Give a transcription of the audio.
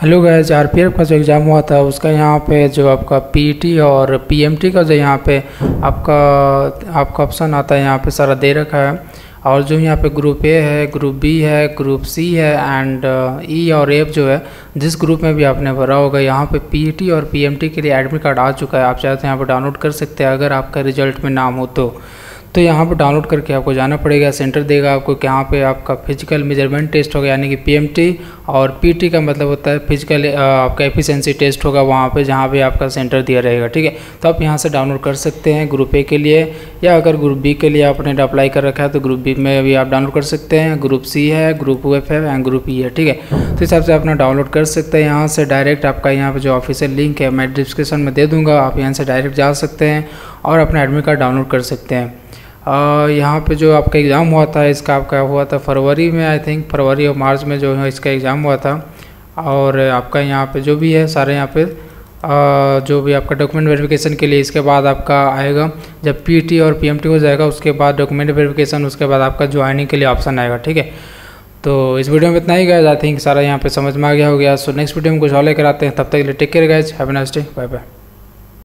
Hello guys RPF का जो exam हुआ था, उसका यहाँ पे जो आपका पीईटी और पीएमटी का जो यहाँ पे आपका आपका ऑप्शन आता है, यहाँ पे सारा दे रखा है। और जो यहाँ पे ग्रुप ए है ग्रुप बी है ग्रुप सी है एंड ई e और एफ़ जो है, जिस ग्रुप में भी आपने भरा होगा, यहाँ पे पीईटी और पीएमटी के लिए एडमिट कार्ड आ चुका है। आप चाहते हैं यहाँ पर डाउनलोड कर सकते हैं, अगर आपका रिज़ल्ट में नाम हो तो। तो यहाँ पर डाउनलोड करके आपको जाना पड़ेगा सेंटर देगा आपको यहाँ पे आपका फ़िज़िकल मेज़रमेंट टेस्ट होगा यानी कि पीएमटी और पीटी का मतलब होता है फ़िज़िकल आपका एफिशिएंसी टेस्ट होगा वहाँ पे जहाँ पे आपका सेंटर दिया रहेगा, ठीक है? तो आप यहाँ से डाउनलोड कर सकते हैं ग्रुप ए के लिए, या अगर ग्रुप बी के लिए आपने अप्लाई कर रखा है तो ग्रुप बी में भी आप डाउनलोड कर सकते हैं। ग्रुप सी है ग्रुप एफ़ है एंड ग्रुप ई है, ठीक है? तो हिसाब से अपना डाउनलोड कर सकते हैं यहाँ से। डायरेक्ट आपका यहाँ पर जो ऑफिशियल लिंक है, मैं डिस्क्रिप्शन में दे दूँगा, आप यहाँ से डायरेक्ट जा सकते हैं और अपना एडमिट कार्ड डाउनलोड कर सकते हैं। यहाँ पे जो आपका एग्ज़ाम हुआ था, इसका आपका हुआ था फरवरी में आई थिंक फरवरी और मार्च में जो है इसका एग्ज़ाम हुआ था। और आपका यहाँ पे जो भी है, सारे यहाँ पे जो भी आपका डॉक्यूमेंट वेरिफिकेशन के लिए इसके बाद आपका आएगा। जब पीटी और पीएमटी हो जाएगा, उसके बाद डॉक्यूमेंट वेरिफिकेशन उसके बाद आपका ज्वाइनिंग के लिए ऑप्शन आएगा, ठीक है? तो इस वीडियो में इतना ही गया आई थिंक सारा यहाँ पे समझ में आ गया हो गया। सो नेक्स्ट वीडियो में कुछ और लेकर आते हैं। तब तक के लिए take care guys have nice day bye bye